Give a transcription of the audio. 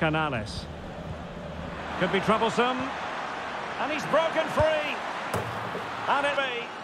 Canales. Could be troublesome. And he's broken free. And it be.